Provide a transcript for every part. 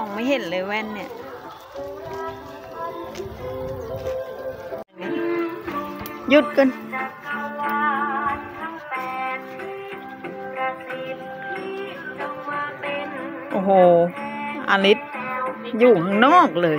องไม่เห็นเลยแว่นเนี่ยหยุดกันโอ้โหอลิสอยู่ข้างนอกเลย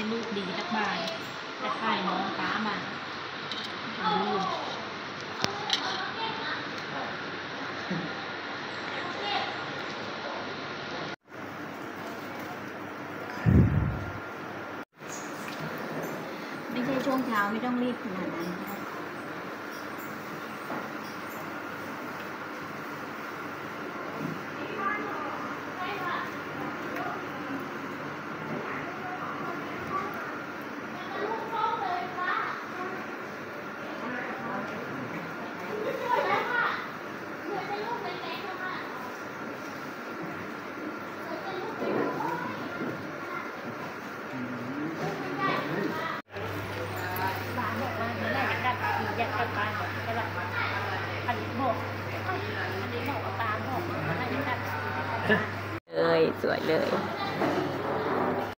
ได้ลูกดีสักบายแต่ถ่ายน้องป้ามาดูไม่ใช่ช่วงเช้าไม่ต้องรีบขนาดนั้นก็ได้ ป้าบอกว่าเมื่อไหร่จะกลับอยากกลับบ้านก็แบบอันนี้บอกอันนี้บอกว่าป้าบอกว่าเมื่อไหร่จะกลับ เลยสวยเลย